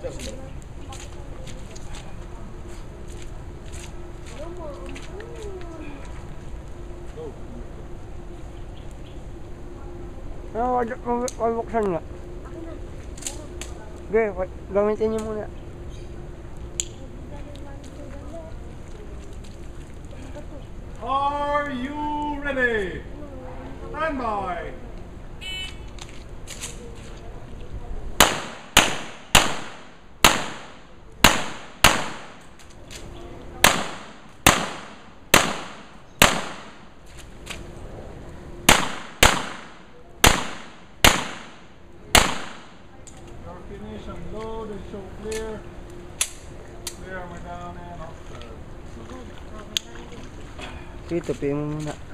Okay, gamitin niyo muna. Are you ready? Stand by. Your finish and load and show clear. Clear, madam and. Sige, tupiin mo muna.